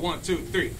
one, two, three.